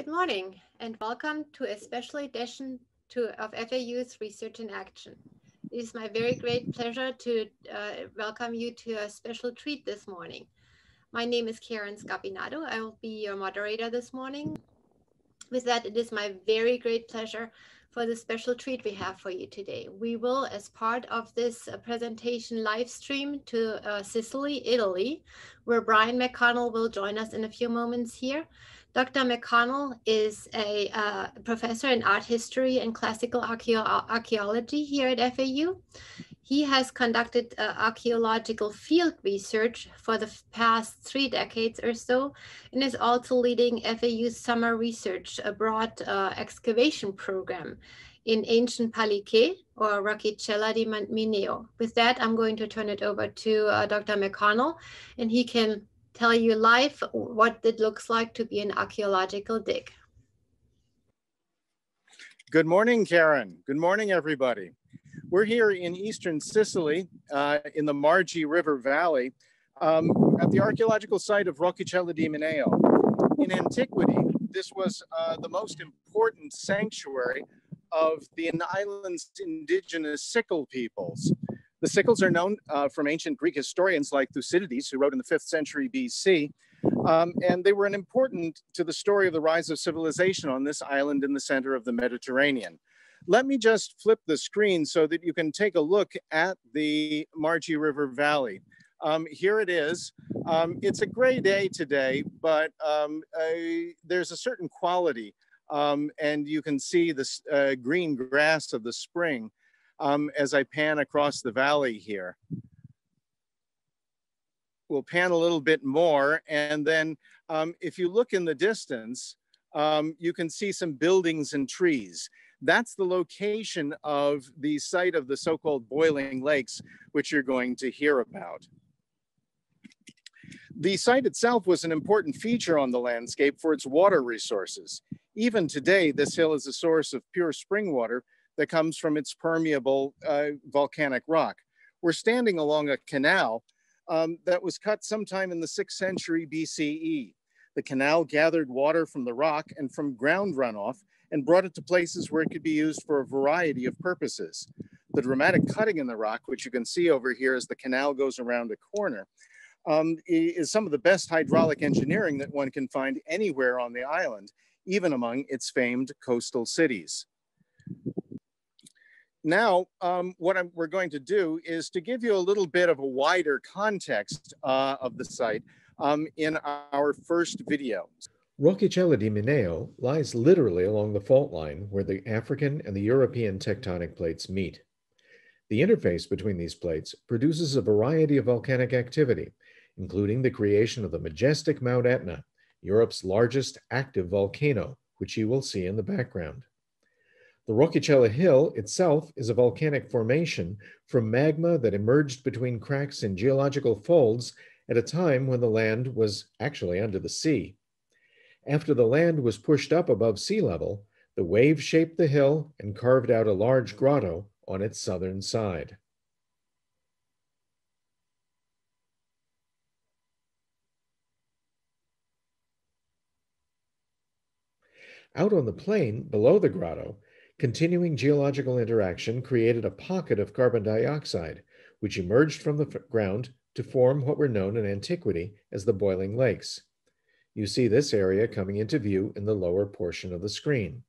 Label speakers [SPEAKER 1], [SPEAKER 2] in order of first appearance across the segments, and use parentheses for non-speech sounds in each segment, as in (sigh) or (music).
[SPEAKER 1] Good morning and welcome to a special edition to, of FAU's Research in Action. It is my very great pleasure to uh, welcome you to a special treat this morning. My name is Karen Scapinato. I will be your moderator this morning. With that, it is my very great pleasure for the special treat we have for you today. We will, as part of this uh, presentation, live stream to uh, Sicily, Italy, where Brian McConnell will join us in a few moments here. Dr. McConnell is a uh, professor in art history and classical archaeology here at FAU. He has conducted uh, archaeological field research for the past three decades or so, and is also leading FAU's summer research abroad uh, excavation program in ancient Palikè or Rocchicella di Mineo. With that, I'm going to turn it over to uh, Dr. McConnell, and he can tell you live what it looks like to be an archaeological dig.
[SPEAKER 2] Good morning, Karen. Good morning, everybody. We're here in eastern Sicily uh, in the Margi River Valley um, at the archaeological site of Rocchicella di Mineo. In antiquity, this was uh, the most important sanctuary of the island's indigenous Sikel peoples. The Sikels are known uh, from ancient Greek historians like Thucydides, who wrote in the fifth century BC, um, and they were an important to the story of the rise of civilization on this island in the center of the Mediterranean. Let me just flip the screen so that you can take a look at the Margi River Valley. Um, here it is. Um, it's a gray day today, but um, there's a certain quality um, and you can see the uh, green grass of the spring um, as I pan across the valley here. We'll pan a little bit more. And then um, if you look in the distance, um, you can see some buildings and trees. That's the location of the site of the so-called boiling lakes, which you're going to hear about. The site itself was an important feature on the landscape for its water resources. Even today, this hill is a source of pure spring water that comes from its permeable uh, volcanic rock. We're standing along a canal um, that was cut sometime in the sixth century BCE. The canal gathered water from the rock and from ground runoff and brought it to places where it could be used for a variety of purposes. The dramatic cutting in the rock, which you can see over here as the canal goes around a corner, um, is some of the best hydraulic engineering that one can find anywhere on the island, even among its famed coastal cities now, um, what I'm, we're going to do is to give you a little bit of a wider context uh, of the site um, in our first video.
[SPEAKER 3] Rocchicella di Mineo lies literally along the fault line where the African and the European tectonic plates meet. The interface between these plates produces a variety of volcanic activity, including the creation of the majestic Mount Etna, Europe's largest active volcano, which you will see in the background. The Rocchicella Hill itself is a volcanic formation from magma that emerged between cracks in geological folds at a time when the land was actually under the sea. After the land was pushed up above sea level, the wave shaped the hill and carved out a large grotto on its southern side. Out on the plain below the grotto, Continuing geological interaction created a pocket of carbon dioxide, which emerged from the ground to form what were known in antiquity as the boiling lakes. You see this area coming into view in the lower portion of the screen.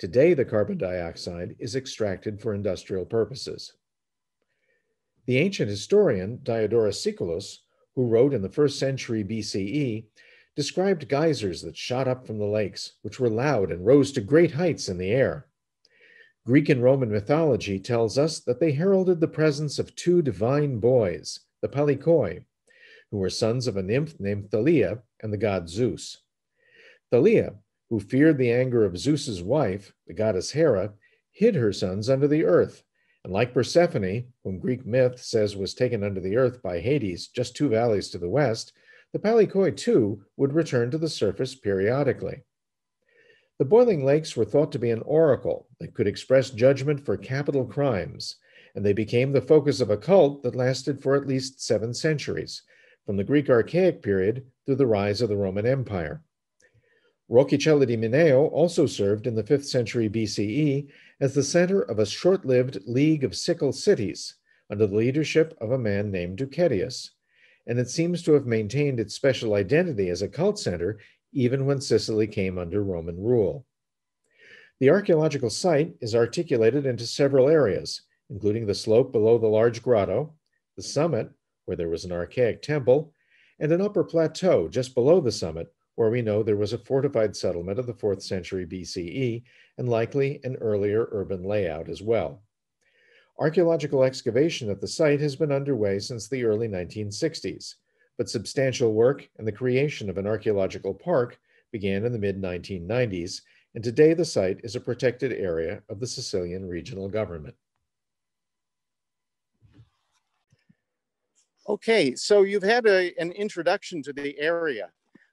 [SPEAKER 3] Today, the carbon dioxide is extracted for industrial purposes. The ancient historian Diodorus Siculus, who wrote in the first century BCE, described geysers that shot up from the lakes, which were loud and rose to great heights in the air. Greek and Roman mythology tells us that they heralded the presence of two divine boys, the Palikoi, who were sons of a nymph named Thalia and the god Zeus. Thalia, who feared the anger of Zeus's wife, the goddess Hera, hid her sons under the earth. And like Persephone, whom Greek myth says was taken under the earth by Hades just two valleys to the west, the Palikoi too would return to the surface periodically. The boiling lakes were thought to be an oracle that could express judgment for capital crimes, and they became the focus of a cult that lasted for at least seven centuries, from the Greek Archaic period through the rise of the Roman Empire. Rocchicella di Mineo also served in the 5th century BCE as the center of a short lived League of Sikel Cities under the leadership of a man named Ducetius, and it seems to have maintained its special identity as a cult center even when Sicily came under Roman rule. The archaeological site is articulated into several areas, including the slope below the large grotto, the summit, where there was an archaic temple, and an upper plateau just below the summit, where we know there was a fortified settlement of the 4th century BCE and likely an earlier urban layout as well. Archaeological excavation at the site has been underway since the early 1960s, but substantial work and the creation of an archaeological park began in the mid 1990s, and today the site is a protected area of the Sicilian regional government.
[SPEAKER 2] Okay, so you've had a, an introduction to the area.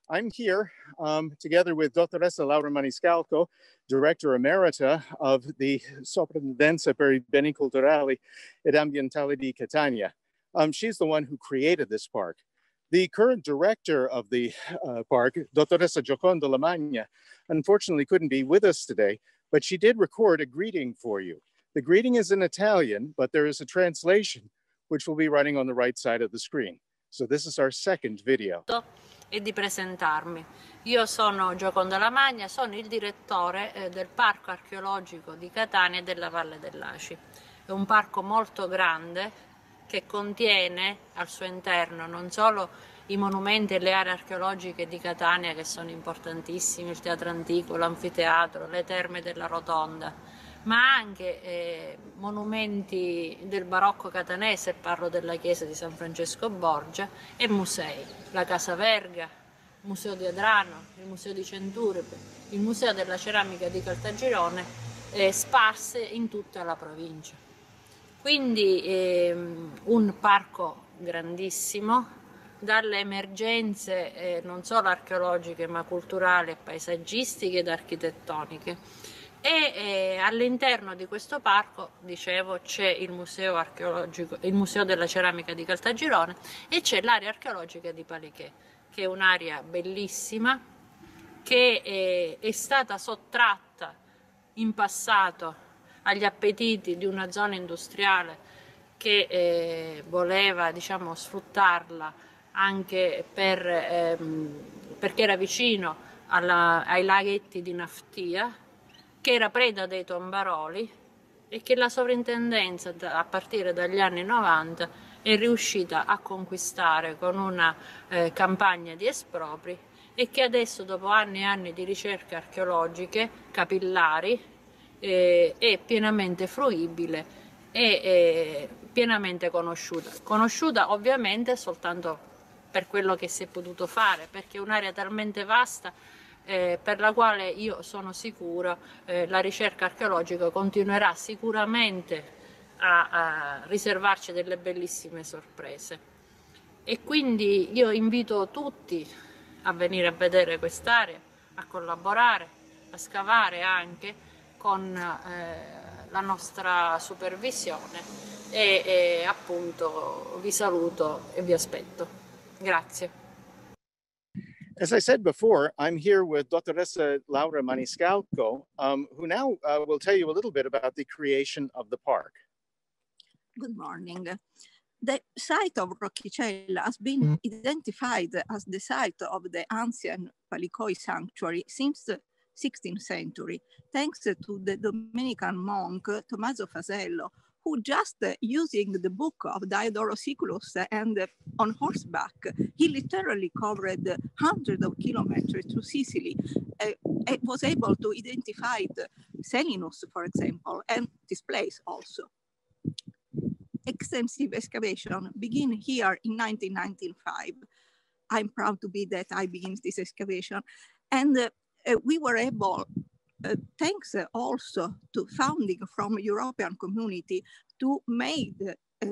[SPEAKER 2] I'm here um, together with Dottoressa Laura Maniscalco, Director Emerita of the Soprintendenza per i Beni Culturali ed Ambientali di Catania. Um, she's the one who created this park. The current director of the uh, park, Dottoressa Gioconda Lamagna, unfortunately couldn't be with us today, but she did record a greeting for you. The greeting is in Italian, but there is a translation which will be running on the right side of the screen. So this is our second video.
[SPEAKER 4] e di presentarmi. Io sono Gioconda Lamagna, sono il direttore eh, del Parco Archeologico di Catania e della Valle dell'Aci. È un parco molto grande che contiene al suo interno non solo i monumenti e le aree archeologiche di Catania che sono importantissimi, il teatro antico, l'anfiteatro, le terme della Rotonda, ma anche eh, monumenti del barocco catanese, parlo della chiesa di San Francesco Borgia, e musei, la Casa Verga, il Museo di Adrano, il Museo di Centurbe, il Museo della Ceramica di Caltagirone, eh, sparse in tutta la provincia. Quindi ehm, un parco grandissimo, dalle emergenze eh, non solo archeologiche ma culturali, paesaggistiche ed architettoniche. E eh, all'interno di questo parco, dicevo, c'è il museo il museo della ceramica di Caltagirone e c'è l'area archeologica di Paliché, che è un'area bellissima che è, è stata sottratta in passato agli appetiti di una zona industriale che eh, voleva diciamo, sfruttarla anche per, ehm, perché era vicino alla, ai laghetti di Naftia, che era preda dei tombaroli e che la sovrintendenza a partire dagli anni 90 è riuscita a conquistare con una eh, campagna di espropri e che adesso dopo anni e anni di ricerche archeologiche capillari eh, è pienamente fruibile e è pienamente conosciuta. Conosciuta ovviamente soltanto per quello che si è potuto fare, perché è un'area talmente vasta eh, per la quale io sono sicura eh, la ricerca archeologica continuerà sicuramente a, a riservarci delle bellissime sorprese. E quindi io invito tutti a venire a vedere quest'area, a collaborare, a scavare anche con eh, la nostra supervisione e, e appunto vi saluto e vi aspetto. Grazie.
[SPEAKER 2] As I said before, I'm here with Dottoressa Laura Maniscalco, um, who now uh, will tell you a little bit about the creation of the park.
[SPEAKER 5] Good morning. The site of Roccicella has been mm. identified as the site of the ancient Palikoi sanctuary since 16th century, thanks to the Dominican monk Tommaso Fazello, who just uh, using the book of Diodorus Siculus and uh, on horseback, he literally covered hundreds of kilometers to Sicily, uh, was able to identify Selinus, for example, and this place also. Extensive excavation begin here in 1995. I'm proud to be that I begin this excavation. And uh, we were able, uh, thanks also to funding from European community, to make uh,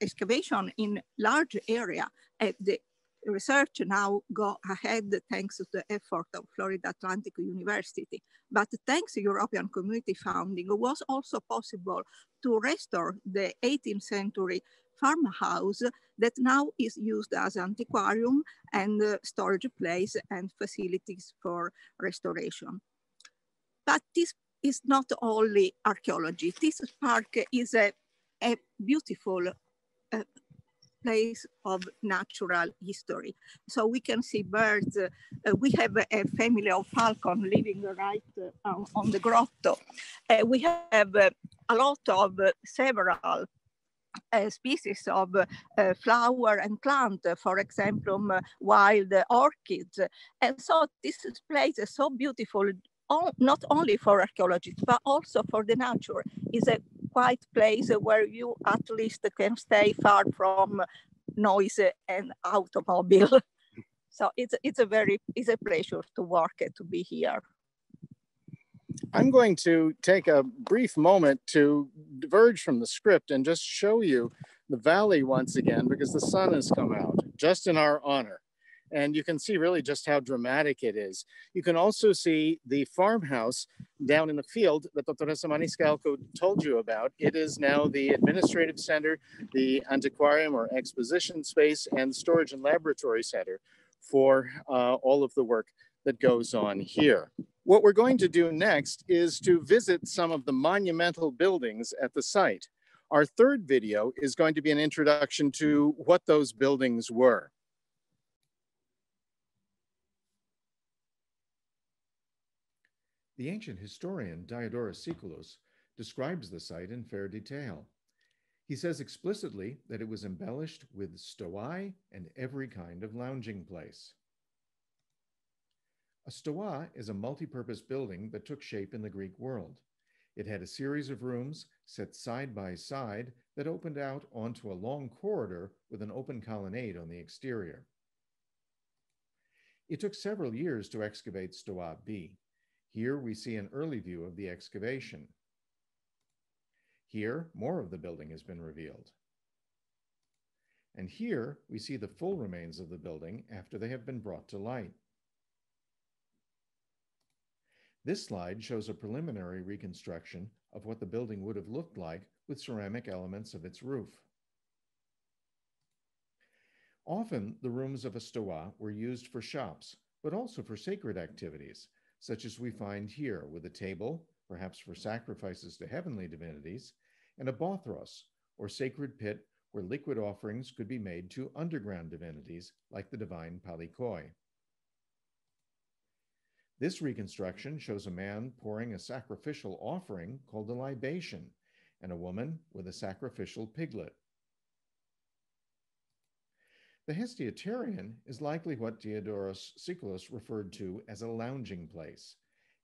[SPEAKER 5] excavation in large area. the research now go ahead thanks to the effort of Florida Atlantic University. But thanks to European community funding, it was also possible to restore the 18th century farmhouse that now is used as antiquarium and uh, storage place and facilities for restoration. But this is not only archaeology. This park is a, a beautiful uh, place of natural history. So we can see birds. Uh, we have a, family of falcon living right uh, on, the grotto. Uh, we have uh, a lot of uh, several species of uh, flower and plant, for example, um, wild orchids. And so this place is so beautiful, not only for archaeologists, but also for the nature. It's a quiet place where you at least can stay far from noise and automobile. (laughs) so it's, it's a very, it's a pleasure to work and to be here.
[SPEAKER 2] I'm going to take a brief moment to diverge from the script and just show you the valley once again because the sun has come out just in our honor. And you can see really just how dramatic it is. You can also see the farmhouse down in the field that Dottoressa Maniscalco told you about. It is now the administrative center, the antiquarium or exposition space, and storage and laboratory center for uh, all of the work that goes on here. What we're going to do next is to visit some of the monumental buildings at the site. Our third video is going to be an introduction to what those buildings were.
[SPEAKER 3] The ancient historian Diodorus Siculus describes the site in fair detail. He says explicitly that it was embellished with stoai and every kind of lounging place. A stoa is a multi-purpose building that took shape in the Greek world. It had a series of rooms set side by side that opened out onto a long corridor with an open colonnade on the exterior. It took several years to excavate Stoa B. Here we see an early view of the excavation. Here, more of the building has been revealed. And here we see the full remains of the building after they have been brought to light. This slide shows a preliminary reconstruction of what the building would have looked like with ceramic elements of its roof. Often, the rooms of a stoa were used for shops, but also for sacred activities, such as we find here with a table, perhaps for sacrifices to heavenly divinities, and a bothros, or sacred pit where liquid offerings could be made to underground divinities like the divine Palikoi. This reconstruction shows a man pouring a sacrificial offering called a libation, and a woman with a sacrificial piglet. The Hestiaterion is likely what Diodorus Siculus referred to as a lounging place,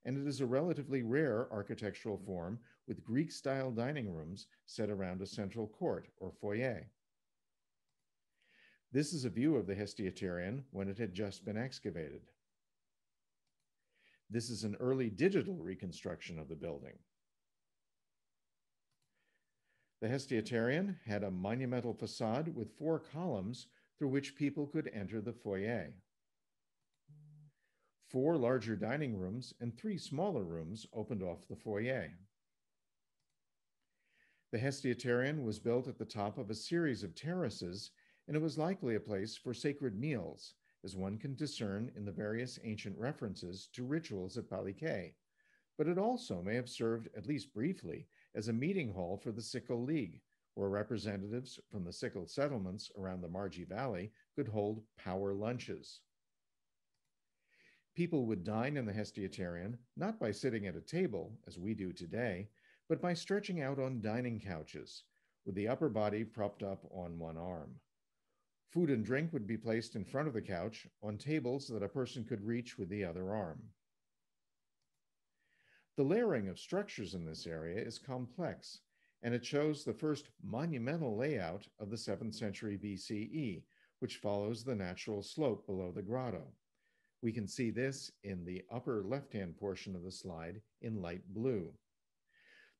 [SPEAKER 3] and it is a relatively rare architectural form with Greek style dining rooms set around a central court or foyer. This is a view of the Hestiaterion when it had just been excavated. This is an early digital reconstruction of the building. The Hestiaterion had a monumental facade with four columns through which people could enter the foyer. Four larger dining rooms and three smaller rooms opened off the foyer. The Hestiaterion was built at the top of a series of terraces, and it was likely a place for sacred meals, as one can discern in the various ancient references to rituals at Palikè. But it also may have served, at least briefly, as a meeting hall for the Sikel League, where representatives from the Sikel settlements around the Margi Valley could hold power lunches. People would dine in the Hestiaterion not by sitting at a table, as we do today, but by stretching out on dining couches, with the upper body propped up on one arm. Food and drink would be placed in front of the couch on tables that a person could reach with the other arm. The layering of structures in this area is complex and it shows the first monumental layout of the 7th century BCE, which follows the natural slope below the grotto. We can see this in the upper left-hand portion of the slide in light blue.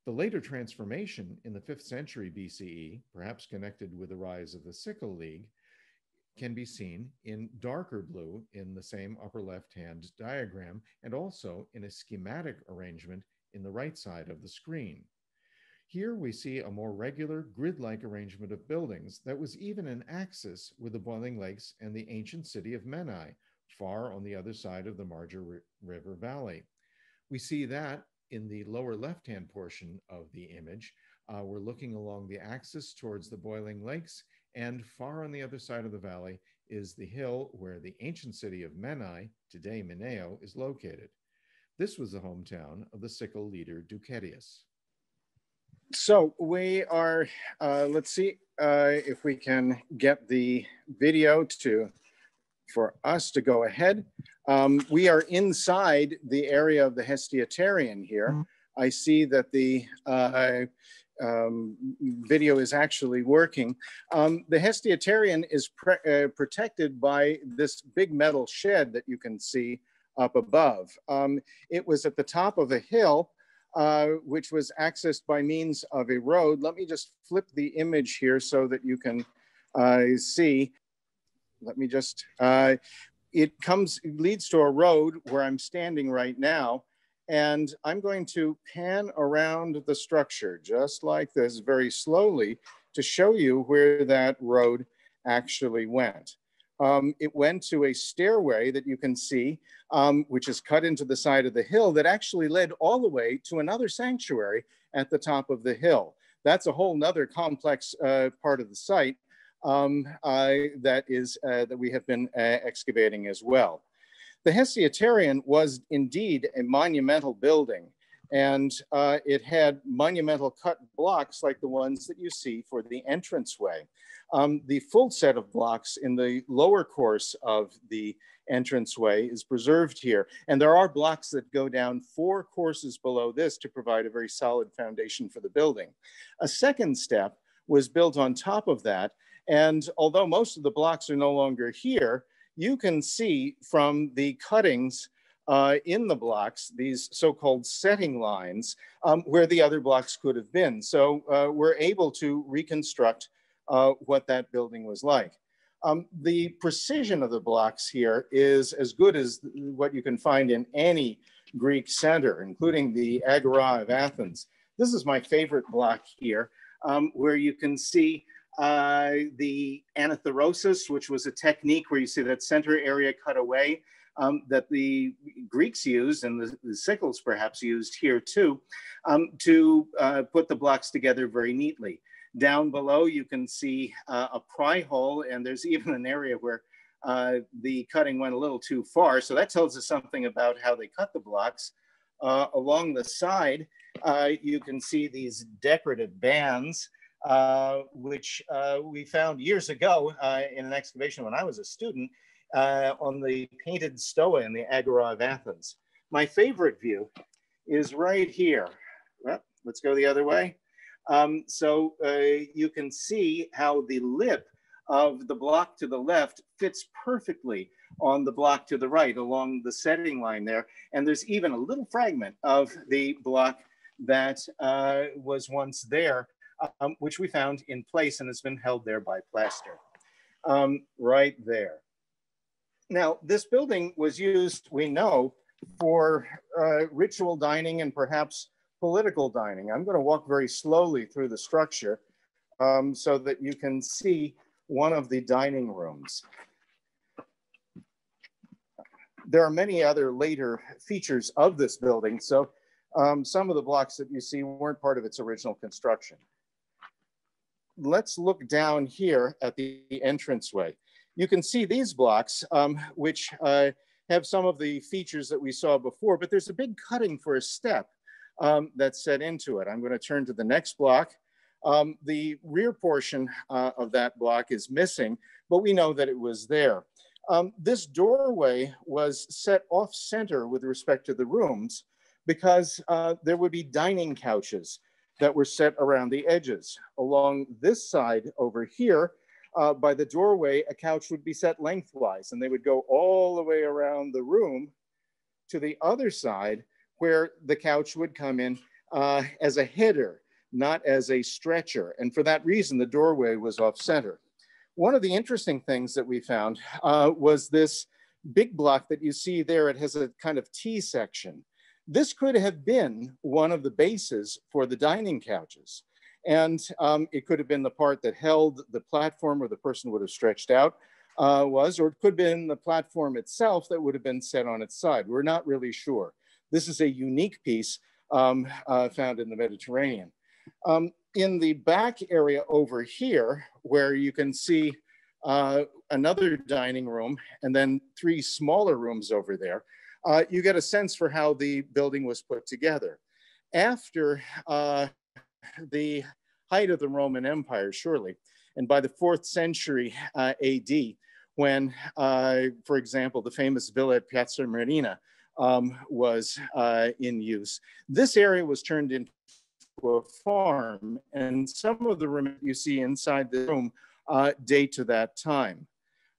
[SPEAKER 3] The later transformation in the 5th century BCE, perhaps connected with the rise of the Sikel League, can be seen in darker blue in the same upper left-hand diagram and also in a schematic arrangement in the right side of the screen. Here we see a more regular grid-like arrangement of buildings that was even an axis with the Boiling Lakes and the ancient city of Menai, far on the other side of the Margi River Valley. We see that in the lower left-hand portion of the image, uh, we're looking along the axis towards the Boiling Lakes, and far on the other side of the valley is the hill where the ancient city of Menai, today Mineo, is located. This was the hometown of the Sikel leader Ducetius.
[SPEAKER 2] So we are, uh, let's see uh, if we can get the video to, for us to go ahead. Um, we are inside the area of the Hestiaterion here. Mm -hmm. I see that the uh, um, video is actually working. Um, the Hestiaterion is uh, protected by this big metal shed that you can see up above. Um, it was at the top of a hill, uh, which was accessed by means of a road. Let me just flip the image here so that you can uh, see. Let me just, uh, it comes, leads to a road where I'm standing right now. And I'm going to pan around the structure just like this very slowly to show you where that road actually went. Um, it went to a stairway that you can see, um, which is cut into the side of the hill that actually led all the way to another sanctuary at the top of the hill. That's a whole nother complex uh, part of the site um, uh, that is uh, that we have been uh, excavating as well. The Hestiaterion was indeed a monumental building, and uh, it had monumental cut blocks like the ones that you see for the entranceway. Um, the full set of blocks in the lower course of the entranceway is preserved here. And there are blocks that go down four courses below this to provide a very solid foundation for the building. A second step was built on top of that. And although most of the blocks are no longer here, you can see from the cuttings uh, in the blocks, these so-called setting lines, um, where the other blocks could have been. So uh, we're able to reconstruct uh, what that building was like. Um, the precision of the blocks here is as good as what you can find in any Greek center, including the Agora of Athens. This is my favorite block here, um, where you can see uh, the anathyrosis, which was a technique where you see that center area cut away um, that the Greeks used and the, the, Sikels perhaps used here too, um, to uh, put the blocks together very neatly. Down below, you can see uh, a pry hole, and there's (laughs) even an area where uh, the cutting went a little too far. So that tells us something about how they cut the blocks. Uh, along the side, uh, you can see these decorative bands uh, which uh, we found years ago uh, in an excavation when I was a student uh, on the painted stoa in the Agora of Athens. My favorite view is right here. Well, let's go the other way. Um, so uh, you can see how the lip of the block to the left fits perfectly on the block to the right along the setting line there. And there's even a little fragment of the block that was once there um, which we found in place and has been held there by plaster. Um, right there. Now, this building was used, we know, for uh, ritual dining and perhaps political dining. I'm going to walk very slowly through the structure um, so that you can see one of the dining rooms. There are many other later features of this building, so um, some of the blocks that you see weren't part of its original construction let's look down here at the entranceway. You can see these blocks, um, which uh, have some of the features that we saw before, but there's a big cutting for a step um, that's set into it. I'm going to turn to the next block. Um, the rear portion uh, of that block is missing, but we know that it was there. Um, this doorway was set off center with respect to the rooms because uh, there would be dining couches that were set around the edges. Along this side over here, uh, by the doorway, a couch would be set lengthwise and they would go all the way around the room to the other side where the couch would come in uh, as a header, not as a stretcher. And for that reason, the doorway was off center. One of the interesting things that we found uh, was this big block that you see there. It has a kind of T section. This could have been one of the bases for the dining couches. And um, it could have been the part that held the platform where the person would have stretched out uh, was, or it could have been the platform itself that would have been set on its side. We're not really sure. This is a unique piece um, uh, found in the Mediterranean. Um, in the back area over here, where you can see uh, another dining room and then three smaller rooms over there, uh, you get a sense for how the building was put together. After uh, the height of the Roman Empire, surely, and by the fourth century uh, AD, when, uh, for example, the famous villa at Piazza Armerina um, was uh, in use, this area was turned into a farm, and some of the rooms you see inside the room uh, date to that time.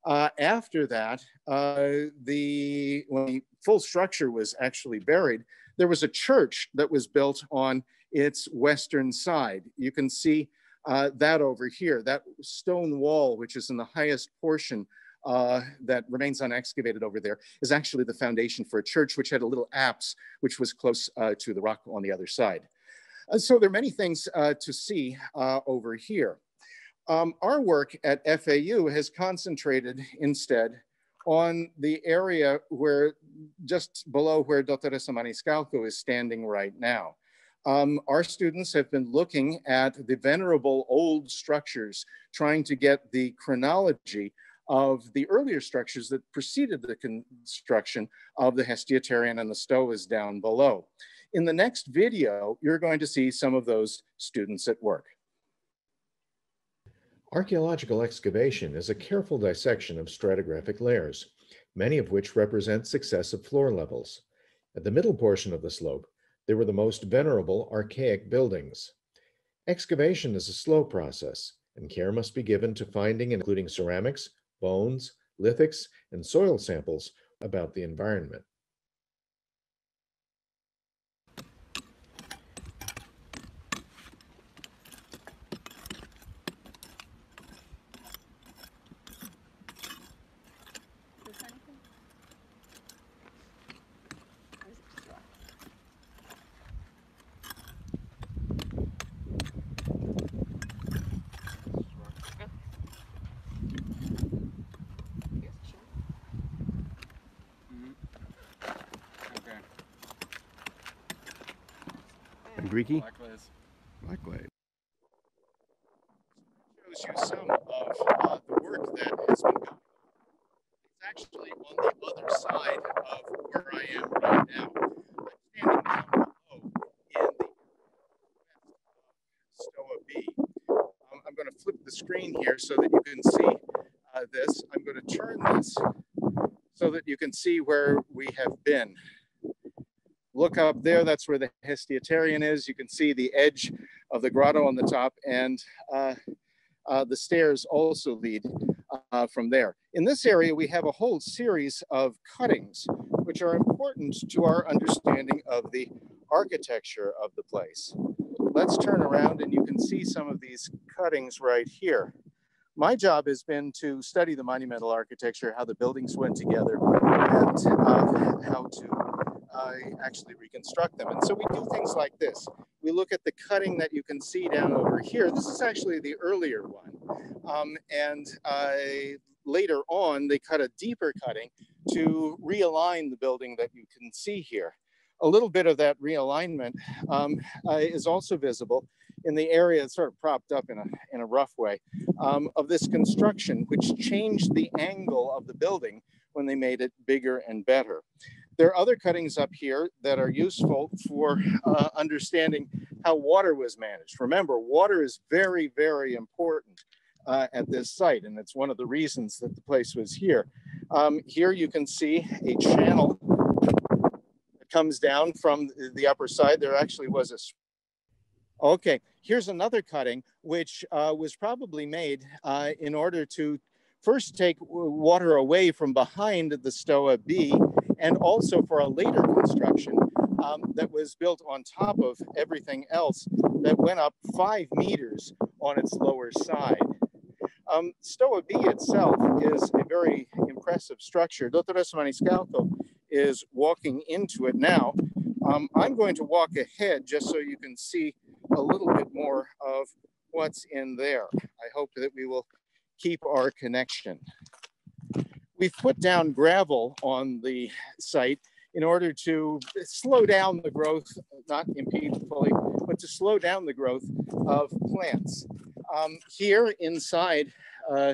[SPEAKER 2] Uh, after that, uh, the when the full structure was actually buried, there was a church that was built on its western side. You can see uh, that over here, that stone wall, which is in the highest portion uh, that remains unexcavated over there, is actually the foundation for a church which had a little apse, which was close uh, to the rock on the other side. Uh, so there are many things to see over here. Um, our work at FAU has concentrated instead on the area where just below where Dottoressa Maniscalco is standing right now. Um, our students have been looking at the venerable old structures, trying to get the chronology of the earlier structures that preceded the construction of the Hestiaterion and the Stoas down below. In the next video, you're going to see some of those students at work.
[SPEAKER 3] Archaeological excavation is a careful dissection of stratigraphic layers, many of which represent successive floor levels. At the middle portion of the slope, they were the most venerable archaic buildings. Excavation is a slow process, and care must be given to finding including ceramics, bones, lithics, and soil samples about the environment.
[SPEAKER 2] Glaze. Shows you some of uh, the work that has been on. It's actually on the other side of where I am right now. I'm standing down below in the of Stoa B. Um, I'm going to flip the screen here so that you can see uh, this. I'm going to turn this so that you can see where we have been look up there, that's where the Hestiaterion is. You can see the edge of the grotto on the top and uh, uh, the stairs also lead uh, from there. In this area, we have a whole series of cuttings, which are important to our understanding of the architecture of the place. Let's turn around and you can see some of these cuttings right here. My job has been to study the monumental architecture, how the buildings went together, and uh, how to uh, actually reconstruct them. And so we do things like this. We look at the cutting that you can see down over here. This is actually the earlier one. Um, and uh, later on, they cut a deeper cutting to realign the building that you can see here. A little bit of that realignment um, uh, is also visible in the area sort of propped up in a, in a rough way um, of this construction, which changed the angle of the building when they made it bigger and better. There are other cuttings up here that are useful for uh, understanding how water was managed. Remember, water is very, very important uh, at this site, and it's one of the reasons that the place was here. Um, here you can see a channel that comes down from the upper side. There actually was a Okay, here's another cutting, which uh, was probably made uh, in order to first take water away from behind the Stoa B and also for a later construction um, that was built on top of everything else that went up five meters on its lower side. Um, Stoa B itself is a very impressive structure. Dottoressa Maniscalco is walking into it now. Um, I'm going to walk ahead just so you can see a little bit more of what's in there. I hope that we will keep our connection. We've put down gravel on the site in order to slow down the growth, not impede fully, but to slow down the growth of plants. Um, here inside uh,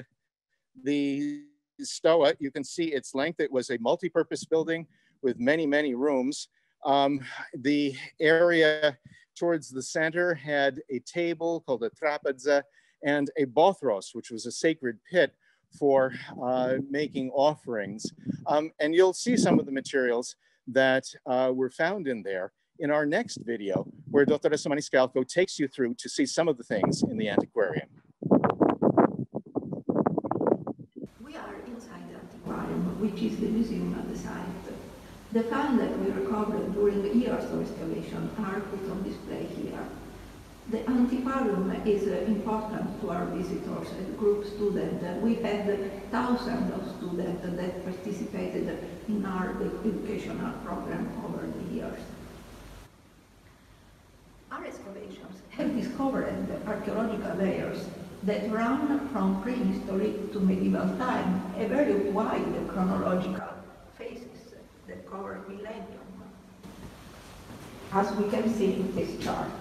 [SPEAKER 2] the Stoa, you can see its length. It was a multi-purpose building with many, many rooms. Um, the area towards the center had a table called a trapeza and a bothros, which was a sacred pit for uh, making offerings. Um, and you'll see some of the materials that uh, were found in there in our next video, where Dr. Maniscalco takes you through to see some of the things in the antiquarium.
[SPEAKER 5] We are inside the antiquarium, which is the museum at the site. The finds that we recovered during the years of excavation are put on display antiquarium is uh, important to our visitors and group students. we had thousands of students that participated in our educational program over the years. Our excavations have discovered archaeological layers that run from prehistory to medieval time, a very wide chronological phases that cover millennium, as we can see in this chart.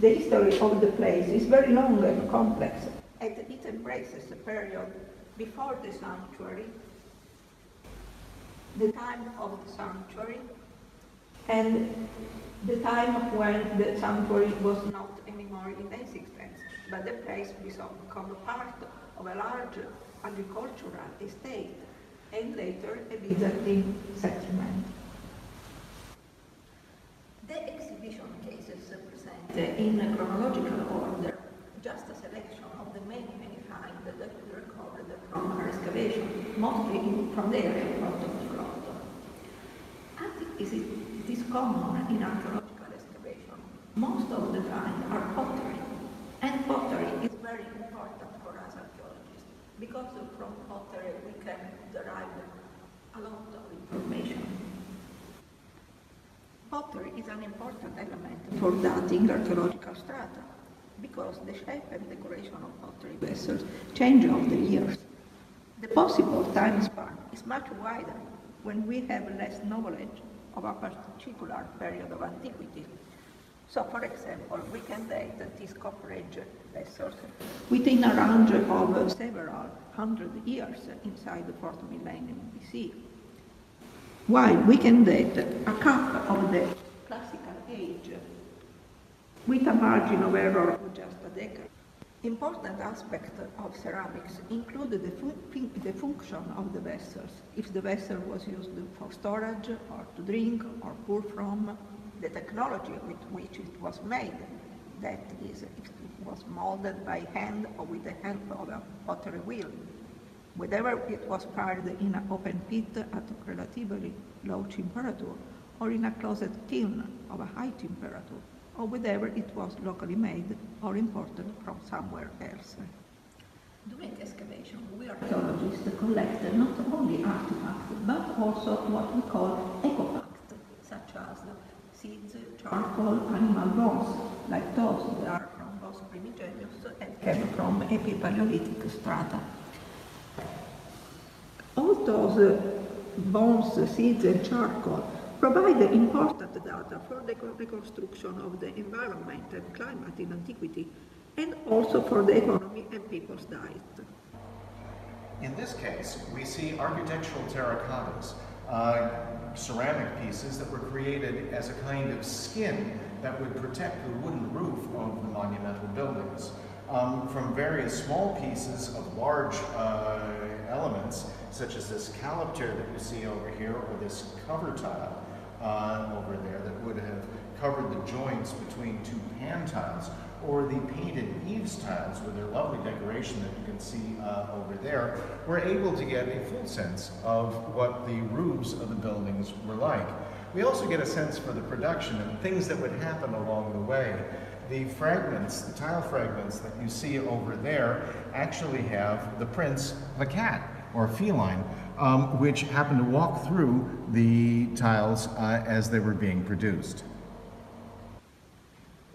[SPEAKER 5] The history of the place is very long and complex, and it embraces a period before the sanctuary, the time of the sanctuary, and the time when the sanctuary was not anymore in existence, but the place became part of a large agricultural estate and later a Byzantine settlement. The exhibition cases in chronological order, just a selection of the many, many finds that we recovered from our excavation, mostly from the area of Proto As it is common in archaeological excavation, most of the finds are pottery. And pottery is very important for us archaeologists, because from pottery we can derive a lot of information. Pottery is an important element for dating archaeological strata because the shape and decoration of pottery vessels change over the years. The possible time span is much wider when we have less knowledge of a particular period of antiquity. So, for example, we can date these copper age vessels within a range of several hundred years inside the fourth millennium BC. While we can date a cup of the classical age with a margin of error of just a decade. Important aspects of ceramics include the, fun the, function of the vessels. If the vessel was used for storage or to drink or pour from, the technology with which it was made, that is, if it was molded by hand or with the help of a pottery wheel, whether it was fired in an open pit at a relatively low temperature or in a closed kiln of a high temperature, or whether it was locally made or imported from somewhere else. During excavation, we archaeologists collect not only artifacts, but also what we call ecofacts, such as seeds, charcoal, animal bones, like those that are from Bos primigenius and came from epipaleolithic strata all those bones, seeds, and charcoal provide important data for the reconstruction of the environment and climate in antiquity, and also for the economy and people's diet.
[SPEAKER 3] In this case, we see architectural terracottas, uh, ceramic pieces that were created as a kind of skin that would protect the wooden roof of the monumental buildings. Um, from various small pieces of large uh, elements such as this kalypter that you see over here, or this cover tile uh, over there that would have covered the joints between two pan tiles, or the painted eaves tiles with their lovely decoration that you can see uh, over there, we're able to get a full sense of what the roofs of the buildings were like. We also get a sense for the production and things that would happen along the way. The fragments, the tile fragments that you see over there actually have the prints of a cat
[SPEAKER 2] or a feline, um, which happened to walk through the tiles uh, as they were being produced.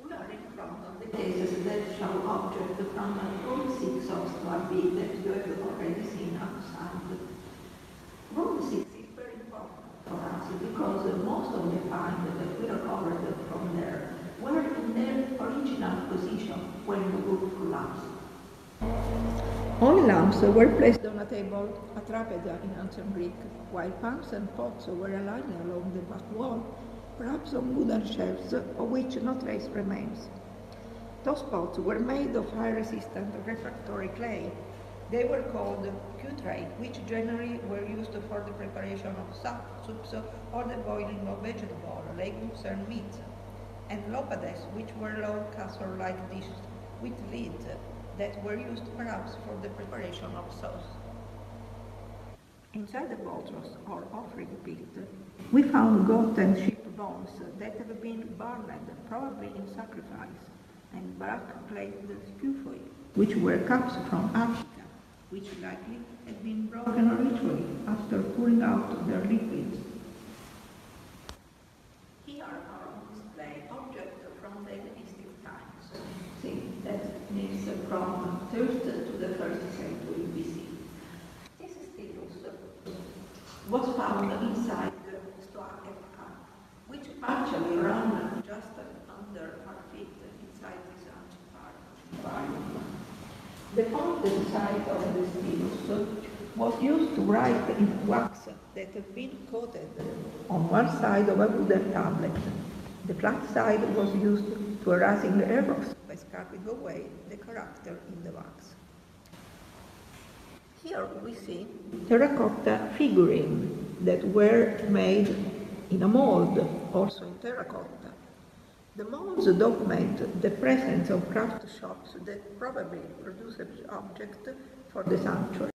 [SPEAKER 5] We are in front of the cases that show objects from all six of Stoa B that you have already seen outside. Room 6 is very important for us because most of the finds that we recovered from there were in their original position when the roof collapsed. All lamps were placed on a table, a trapeza in ancient Greek, while pans and pots were aligned along the back wall, perhaps on wooden shelves of which no trace remains. Those pots were made of high-resistant refractory clay. They were called cutrae, which generally were used for the preparation of soups or the boiling of vegetables, legumes, and meats, and lopades, which were long casserole-like dishes with lids that were used perhaps for the preparation of sauce. Inside the bothros or offering pit, we found goat and sheep bones that have been burned, probably in sacrifice, and black-plated skyphoi, which were cups from Africa, which likely had been broken ritually after pouring out their liquids. Here are on display objects from the Hellenistic times. See, that is from 3rd to the 1st century BC. This stylus was found inside the Stoa Epica, which actually ran just under our feet inside this environment. The pointed side of the stylus was used to write in wax that had been coated on one side of a wooden tablet. The flat side was used to erasing the errors by scraping away the character in the wax. Here we see terracotta figurines that were made in a mold, also in terracotta. The molds document the presence of craft shops that probably produced objects for the sanctuary.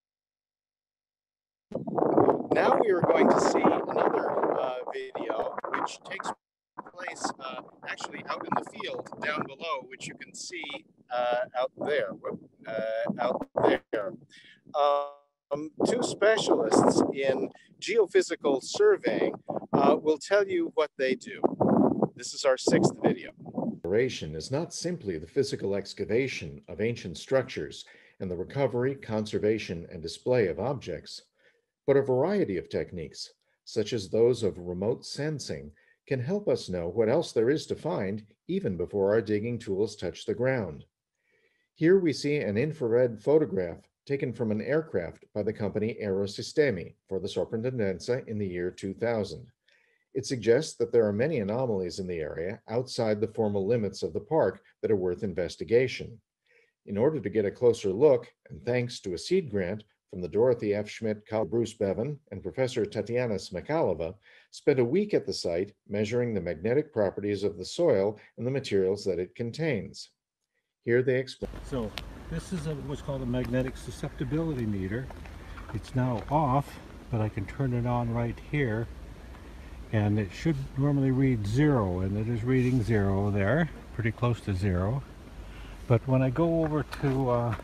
[SPEAKER 2] Now we are going to see another uh, video which takes place uh, actually out in the field down below, which you can see uh, out there, uh, out there. Um, two specialists in geophysical surveying uh, will tell you what they do. This is our sixth video.
[SPEAKER 3] Exploration is not simply the physical excavation of ancient structures and the recovery, conservation, and display of objects, but a variety of techniques, such as those of remote sensing, can help us know what else there is to find even before our digging tools touch the ground. Here we see an infrared photograph taken from an aircraft by the company Aerosistemi for the Soprintendenza in the year 2000. It suggests that there are many anomalies in the area outside the formal limits of the park that are worth investigation. In order to get a closer look, and thanks to a seed grant from the Dorothy F. Schmidt Bruce Bevan and Professor Tatiana Smekalova spent a week at the site measuring the magnetic properties of the soil and the materials that it contains. Here they explain.
[SPEAKER 6] So this is a, what's called a magnetic susceptibility meter. It's now off, but I can turn it on right here and it should normally read zero and it is reading zero there pretty close to zero but when I go over to uh,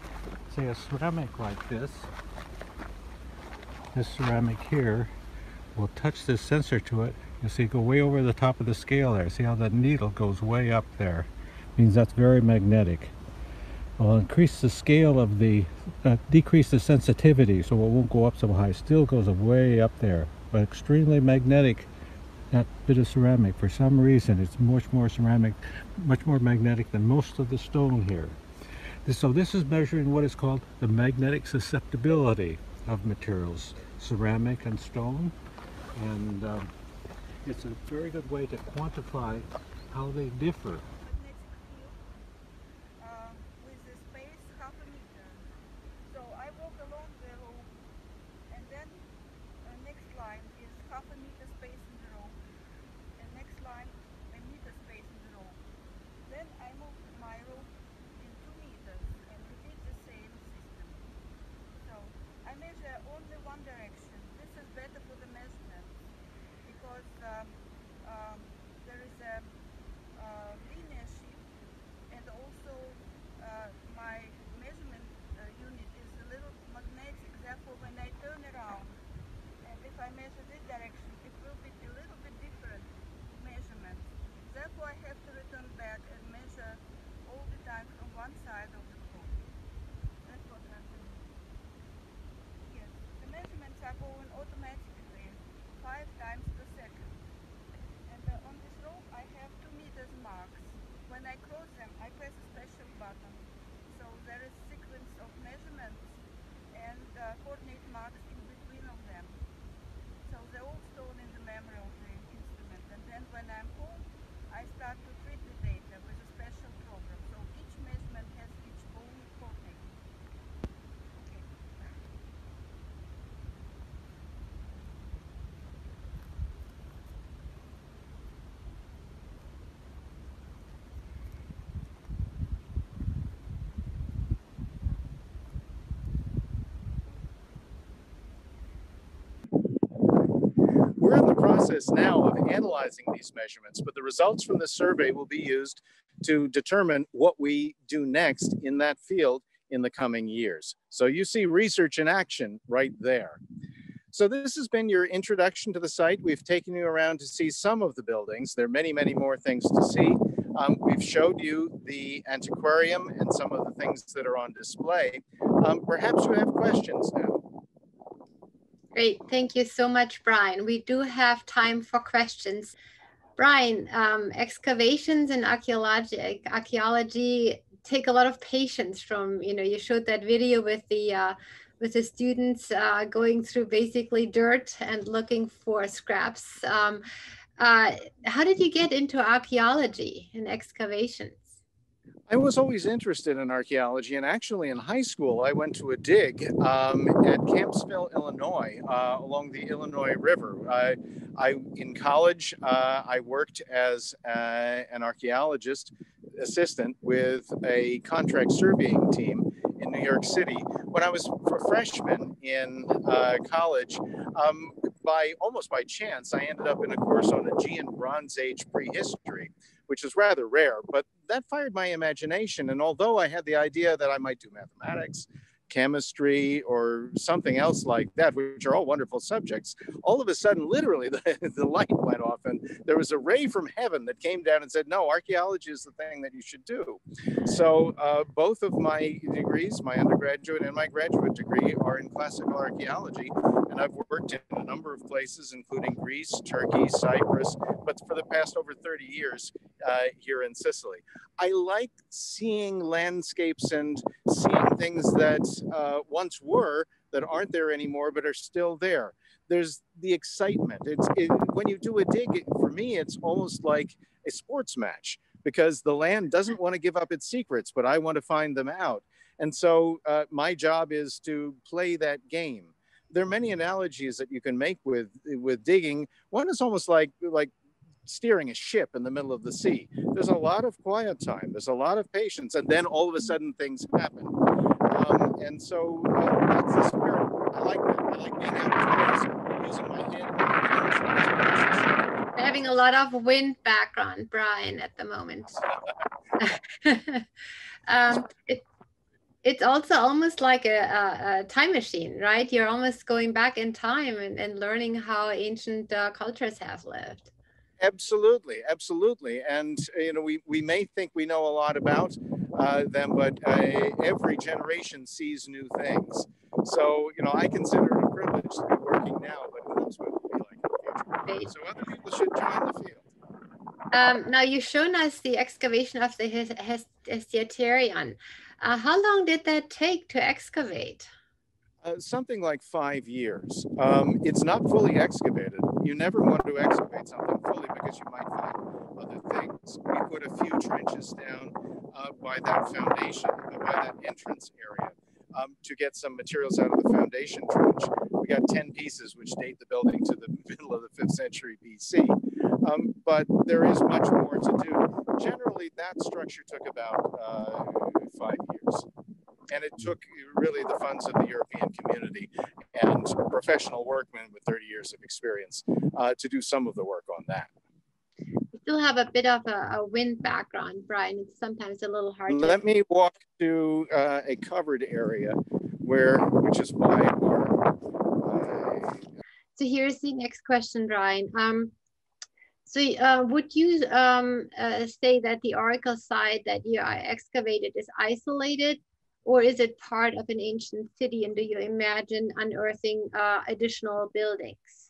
[SPEAKER 6] say a ceramic like this this ceramic here will touch this sensor to it. You see go way over the top of the scale there. See how the needle goes way up there? Means that's very magnetic. I'll increase the scale of the uh, decrease the sensitivity so it won't go up so high. Still goes way up there but extremely magnetic. That bit of ceramic for some reason it's much more ceramic much more magnetic than most of the stone here. So this is measuring what is called the magnetic susceptibility of materials ceramic and stone and um, it's a very good way to quantify how they differ
[SPEAKER 5] my measurement uh, unit is a little magnetic. Therefore, when I turn measure this direction, it will be a little bit different measurement. Therefore, I have to return back and measure all the time from one side of the cone. That's what I'm doing. Yes, the measurements are going automatically five times per second. And uh, on this rope, I have two meters marks. When I cross them, I press a special button. So there is sequence of measurements and uh, coordinate marks in between of them. So they're all stored in the memory of the instrument. And then when I'm home, I start to treat the data with a special program. So each measurement has its own coordinate. Okay.
[SPEAKER 2] We're in the process now of analyzing these measurements, but the results from the survey will be used to determine what we do next in that field in the coming years. So you see research in action right there. So this has been your introduction to the site. We've taken you around to see some of the buildings. There are many, many more things to see. Um, we've showed you the antiquarium and some of the things that are on display. Um, perhaps you have questions now.
[SPEAKER 1] Great. Thank you so much, Brian. We do have time for questions. Brian, um, excavations and archaeology, archaeology take a lot of patience from, you know, you showed that video with the uh, with the students uh, going through basically dirt and looking for scraps. Um, uh, how did you get into archaeology and excavations?
[SPEAKER 2] I was always interested in archaeology, and actually in high school, I went to a dig um, at Kampsville, Illinois, uh, along the Illinois River. I, I in college, uh, I worked as uh, an archaeologist assistant with a contract surveying team in New York City. When I was a freshman in uh, college, um, by almost by chance, I ended up in a course on Aegean Bronze Age prehistory, which is rather rare, but that fired my imagination. And although I had the idea that I might do mathematics, chemistry, or something else like that, which are all wonderful subjects, all of a sudden, literally, (laughs) the, the light went off and there was a ray from heaven that came down and said, No, archaeology is the thing that you should do. So, uh, both of my degrees, my undergraduate and my graduate degree, are in classical archaeology. And I've worked in a number of places, including Greece, Turkey, Cyprus, but for the past over 30 years uh, here in Sicily. I like seeing landscapes and seeing things that uh, once were that aren't there anymore, but are still there. There's the excitement. It's it, when you do a dig. It, for me, it's almost like a sports match because the land doesn't want to give up its secrets, but I want to find them out. And so uh, my job is to play that game. There are many analogies that you can make with with digging. One is almost like like steering a ship in the middle of the sea. There's a lot of quiet time, there's a lot of patience, and then all of a sudden things happen. Um, and so uh, that's the spirit. I like that. I like being outdoors, using my
[SPEAKER 1] We're having a lot of wind background, Brian, at the moment. (laughs) um, it, it's also almost like a, a, a, time machine, right? You're almost going back in time and, and learning how ancient uh, cultures have lived.
[SPEAKER 2] Absolutely, absolutely. And you know, we we may think we know a lot about uh, them, but uh, every generation sees new things. So you know, I consider it a privilege to be working now, but who knows what it'll be like in the future. So other people should join the field.
[SPEAKER 1] Um, now you've shown us the excavation of the Hestiatorion. Uh, how long did that take to excavate?
[SPEAKER 2] Uh, something like five years. Um, it's not fully excavated. You never want to excavate something fully because you might find other things. We put a few trenches down uh, by that foundation, by that entrance area, um, to get some materials out of the foundation trench. We got 10 pieces which date the building to the (laughs) middle of the 5th century BC. Um, but there is much more to do. Generally, that structure took about uh, five years and it took really the funds of the European community and professional workmen with 30 years of experience uh, to do some of the work on that.
[SPEAKER 1] Still have a bit of a, a wind background, Brian. It's sometimes a little hard.
[SPEAKER 2] Let me walk to uh, a covered area where, which is why our. Uh,
[SPEAKER 1] So here's the next question, Brian. Um, so uh, would you um, uh, say that the oracle site that you are excavated is isolated or is it part of an ancient city? And do you imagine unearthing uh, additional buildings?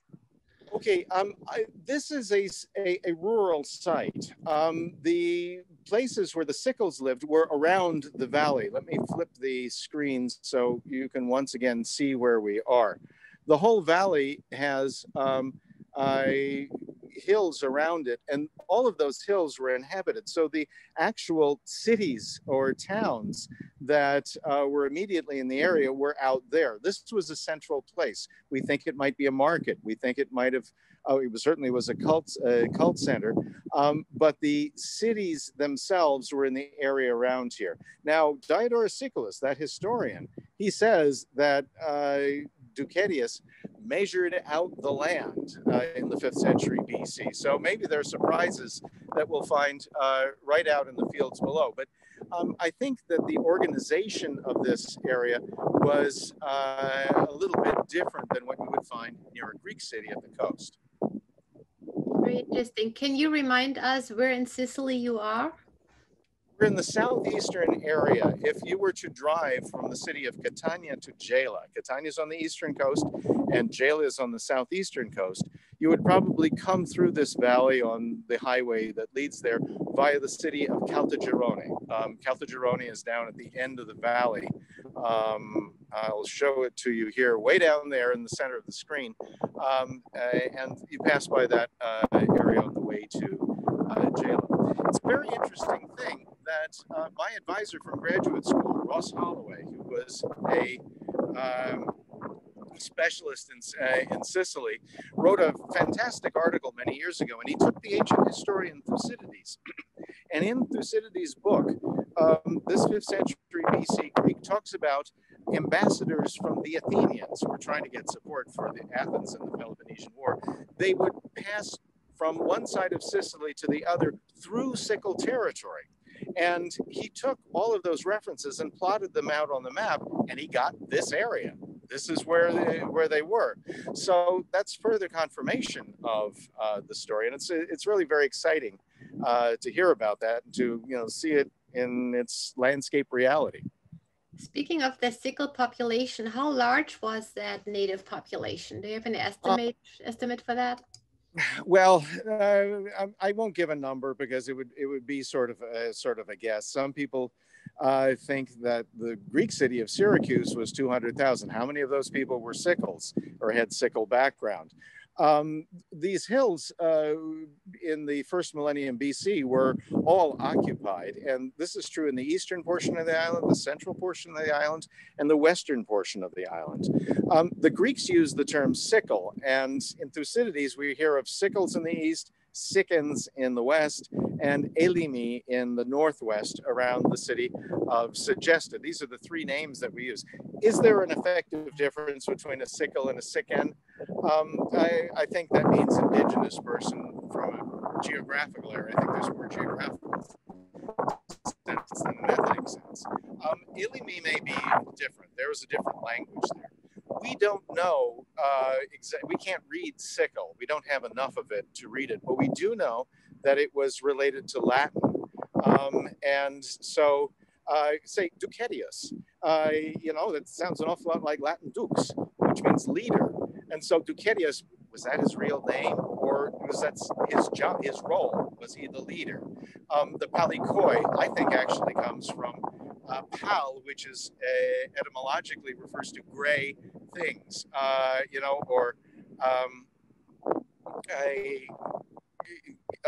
[SPEAKER 2] Okay, um, I, this is a, a, a rural site. Um, the places where the Sikels lived were around the valley. Let me flip the screens so you can once again see where we are. The whole valley has um, hills around it, and all of those hills were inhabited. So the actual cities or towns that uh, were immediately in the area were out there. This was a central place. We think it might be a market. We think it might have. Oh, it was, certainly was a cult, cult center, um, but the cities themselves were in the area around here. Now, Diodorus Siculus, that historian, he says that uh, Ducetius measured out the land uh, in the fifth century BC. So maybe there are surprises that we'll find uh, right out in the fields below. But um, I think that the organization of this area was uh, a little bit different than what you would find near a Greek city at the coast.
[SPEAKER 1] Very interesting. Can you remind us where in Sicily you are?
[SPEAKER 2] We're in the southeastern area. If you were to drive from the city of Catania to Gela, Catania is on the eastern coast and Gela is on the southeastern coast, you would probably come through this valley on the highway that leads there via the city of Caltagirone. Um, Caltagirone is down at the end of the valley. Um, I'll show it to you here, way down there in the center of the screen. Um, uh, and you pass by that uh, area on the way to uh. It's a very interesting thing that uh, my advisor from graduate school, Ross Holloway, who was a um, specialist in, uh, in Sicily, wrote a fantastic article many years ago, and he took the ancient historian Thucydides. (clears throat) and in Thucydides' book, um, this 5th century BC Greek talks about ambassadors from the Athenians who were trying to get support for the Athens in the Peloponnesian War. They would pass from one side of Sicily to the other through Sikel territory. And he took all of those references and plotted them out on the map, and he got this area. This is where they, where they were. So that's further confirmation of uh, the story, and it's it's really very exciting uh, to hear about that and to you know see it in its landscape reality.
[SPEAKER 1] Speaking of the Sikel population, how large was that native population? Do you have an estimate uh, estimate for that?
[SPEAKER 2] Well, uh, I won't give a number because it would it would be sort of a sort of a guess. Some people uh, think that the Greek city of Syracuse was 200,000. How many of those people were Sikels or had Sikel background? Um, these hills uh, in the first millennium BC were all occupied. And this is true in the eastern portion of the island, the central portion of the island, and the western portion of the island. Um, the Greeks used the term Sikel, and in Thucydides, we hear of Sikels in the east, Sicans in the west, and Elymi in the northwest around the city of Segesta. These are the three names that we use. Is there an effective difference between a Sikel and a Sican? Um, I, I, think that means indigenous person from a geographical area. I think there's more geographical sense than an ethnic sense. Um, Elymi may be different. There is a different language there we don't know uh, exactly. We can't read Sikel. We don't have enough of it to read it, but we do know that it was related to Latin. Um, and so, uh, say Ducetius, uh, you know, that sounds an awful lot like Latin dux, which means leader. And so Ducetius, was that his real name or was that his job, his role? Was he the leader? Um, the palikoi, I think, actually comes from uh, pal, which is uh, etymologically refers to gray things, uh, you know, or um, a,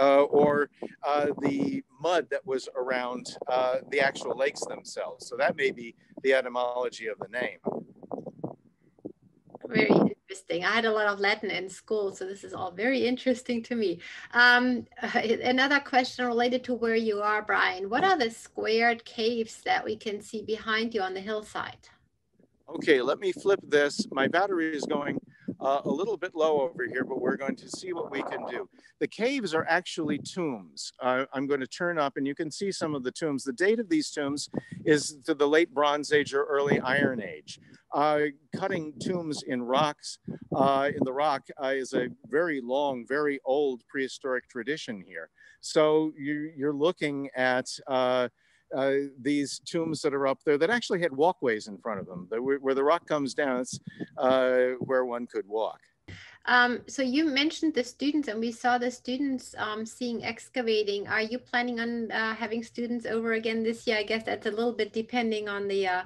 [SPEAKER 2] uh, or uh, the mud that was around uh, the actual lakes themselves. So that may be the etymology of the name.
[SPEAKER 1] Very interesting. I had a lot of Latin in school, so this is all very interesting to me. Um, (laughs) another question related to where you are, Brian. What are the squared caves that we can see behind you on the hillside?
[SPEAKER 2] Okay, let me flip this. My battery is going uh, a little bit low over here, but we're going to see what we can do. The caves are actually tombs. Uh, I'm going to turn up and you can see some of the tombs. The date of these tombs is to the late Bronze Age or early Iron Age. Uh, cutting tombs in rocks, uh, in the rock, uh, is a very long, very old prehistoric tradition here. So you, are looking at uh, these tombs that are up there that actually had walkways in front of them, that where the rock comes down, it's uh, where one could walk.
[SPEAKER 1] Um, so you mentioned the students, and we saw the students um, seeing excavating. Are you planning on uh, having students over again this year? I guess that's a little bit depending on the uh,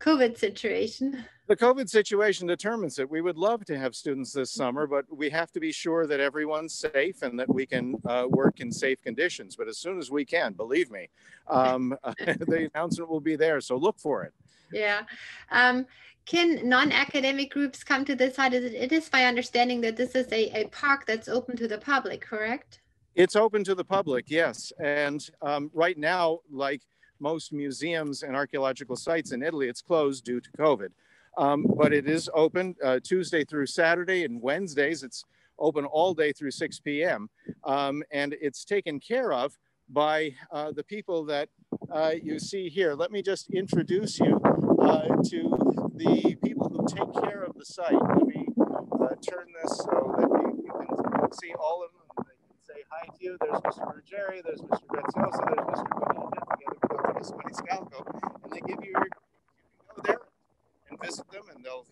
[SPEAKER 1] COVID situation. (laughs)
[SPEAKER 2] The COVID situation determines it. We would love to have students this summer, but we have to be sure that everyone's safe and that we can uh, work in safe conditions. But as soon as we can, believe me, um, (laughs) the announcement will be there. So look for it.
[SPEAKER 1] Yeah. Um, can non-academic groups come to this site? It is my understanding that this is a, a park that's open to the public, correct?
[SPEAKER 2] It's open to the public, yes. And um, right now, like most museums and archaeological sites in Italy, it's closed due to COVID. Um, but it is open uh, Tuesday through Saturday and Wednesdays. It's open all day through 6 p.m. Um, and it's taken care of by uh, the people that uh, you see here. Let me just introduce you uh, to the people who take care of the site. Let me uh, turn this so that you, you, can see all of them. They can say hi to you. There's Mr. Ruggieri, there's Mr. Graziosa, there's Mr. Bonilla, together with Dr. Maniscalco, and they give you your, you can go there and visit them, and they'll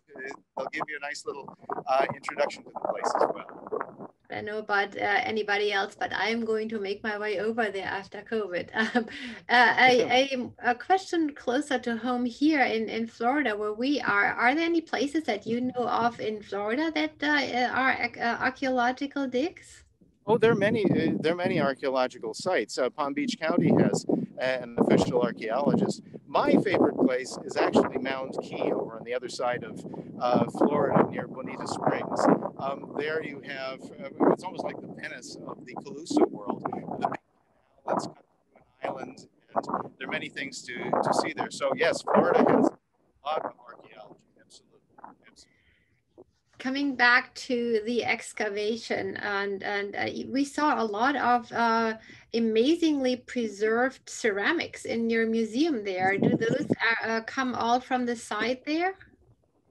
[SPEAKER 2] they'll give you a nice little uh, introduction to the place as well.
[SPEAKER 1] I don't know about uh, anybody else, but I'm going to make my way over there after COVID. (laughs) Um, uh, a, a, a, question closer to home here in, in Florida, where we are, are there any places that you know of in Florida that uh, are uh, archaeological digs?
[SPEAKER 2] Oh, there are many. Uh, there are many archaeological sites. Uh, Palm Beach County has an official archaeologist. My favorite place is actually Mound Key over on the other side of uh, Florida near Bonita Springs. Um, there you have, uh, it's almost like the Venice of the Calusa world. The that's cut through an island, and there are many things to, to see there. So, yes, Florida has a lot of archaeology, absolutely. absolutely
[SPEAKER 1] coming back to the excavation and and uh, we saw a lot of uh, amazingly preserved ceramics in your museum there. Do those uh, uh come all from the site there?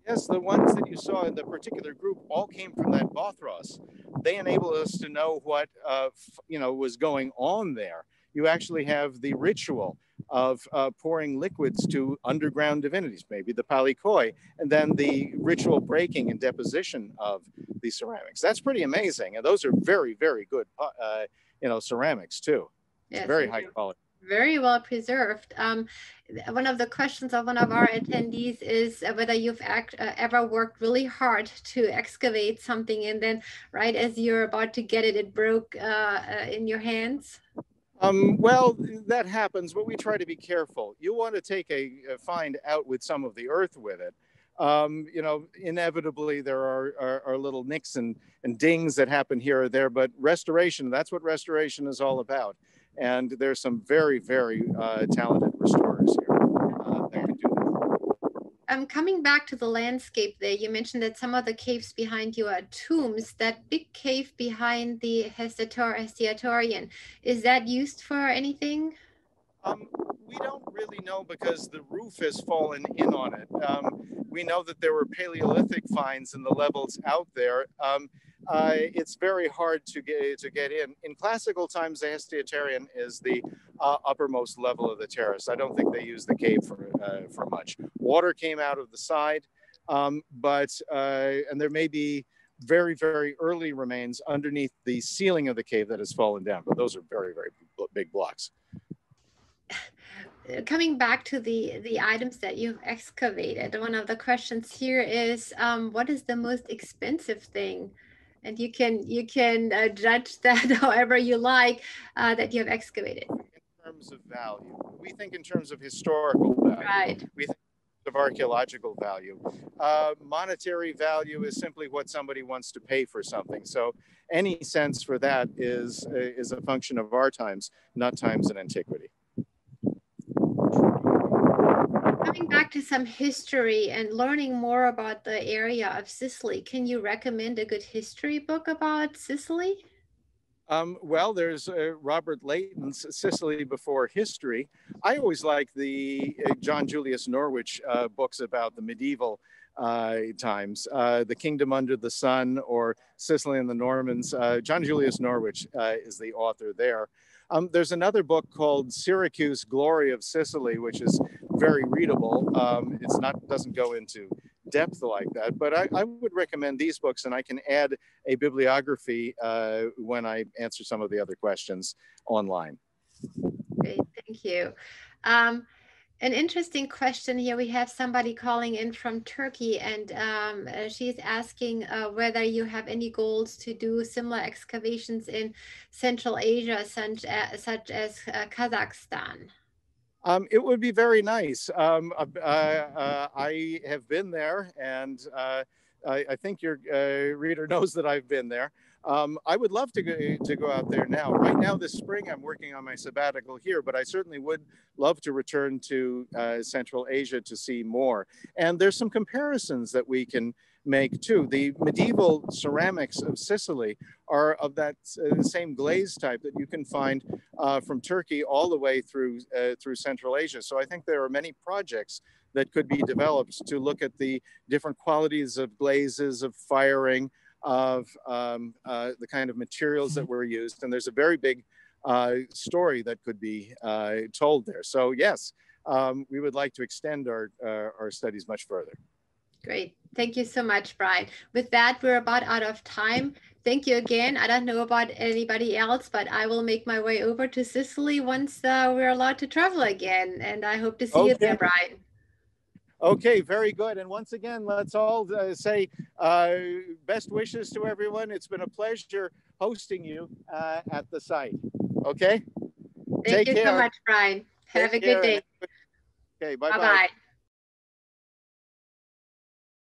[SPEAKER 2] Yes the ones that you saw in the particular group all came from that bothros they enable us to know what uh, you know was going on there. You actually have the ritual of uh, pouring liquids to underground divinities, maybe the palikoi, and then the ritual breaking and deposition of the ceramics. That's pretty amazing. And those are very, very good, uh, you know, ceramics too. Yes, very high quality.
[SPEAKER 1] Very well preserved. Um, one of the questions of one of our attendees is whether you've act, uh, ever worked really hard to excavate something and then right as you're about to get it, it broke uh, uh, in your hands.
[SPEAKER 2] Um, well, that happens, but we try to be careful. You want to take a, a find out with some of the earth with it. Um, you know, inevitably there are, are, are, little nicks and, and dings that happen here or there, but restoration, that's what restoration is all about. And there's some very, very uh, talented restorers here uh, that can do
[SPEAKER 1] um, coming back to the landscape there, you mentioned that some of the caves behind you are tombs. That big cave behind the Hestiatorion, is that used for anything?
[SPEAKER 2] Um, we don't really know because the roof has fallen in on it. Um, we know that there were Paleolithic finds in the levels out there. Um, uh, it's very hard to get to get in. In classical times, the Hestiatorion is the uh, uppermost level of the terrace. I don't think they use the cave for uh, for much. Water came out of the side, um, but uh, and there may be very very early remains underneath the ceiling of the cave that has fallen down. But those are very very big blocks (sighs)
[SPEAKER 1] coming back to the the items that you've excavated one of the questions here is um, what is the most expensive thing and you can you can uh, judge (laughs) that however you like uh, that you have excavated.
[SPEAKER 2] In terms of value, we think in terms of historical value.
[SPEAKER 1] Right.
[SPEAKER 2] We think of archaeological value. Uh, monetary value is simply what somebody wants to pay for something. So any sense for that is is a function of our times, not times in antiquity
[SPEAKER 1] coming back to some history and learning more about the area of Sicily, can you recommend a good history book about Sicily?
[SPEAKER 2] Um, well, there's uh, Robert Leighton's Sicily Before History. I always like the uh, John Julius Norwich uh, books about the medieval uh, times, uh, The Kingdom Under the Sun or Sicily and the Normans. Uh, John Julius Norwich is the author there. Um, there's another book called Syracuse Glory of Sicily, which is very readable. Um, it's not doesn't go into depth like that. But I, I, would recommend these books, and I can add a bibliography uh, when I answer some of the other questions online.
[SPEAKER 1] Great, thank you. Um, an interesting question here. We have somebody calling in from Turkey, and um, uh, she's asking uh, whether you have any goals to do similar excavations in Central Asia, such as, such as uh, Kazakhstan.
[SPEAKER 2] Um, it would be very nice. Um, uh, uh, I have been there, and uh, I, I, think your uh, reader (laughs) knows that I've been there. Um, I would love to go, to go out there now. Right now, this spring, I'm working on my sabbatical here, but I certainly would love to return to uh, Central Asia to see more. And there's some comparisons that we can make too. The medieval ceramics of Sicily are of that uh, same glaze type that you can find uh, from Turkey all the way through uh, through Central Asia. So I think there are many projects that could be developed to look at the different qualities of glazes, of firing, of um, uh, the kind of materials that were used. And there's a very big uh, story that could be uh, told there. So yes, um, we would like to extend our, our studies much further.
[SPEAKER 1] Great. Thank you so much, Brian. With that, we're about out of time. Thank you again. I don't know about anybody else, but I will make my way over to Sicily once uh, we're allowed to travel again. And I hope to see okay. you there, Brian.
[SPEAKER 2] Okay, very good. And once again, let's all uh, say uh, best wishes to everyone. It's been a pleasure hosting you uh, at the site. Okay?
[SPEAKER 1] Thank Take you care. so much, Brian. Have Take a good day.
[SPEAKER 2] Okay, bye-bye.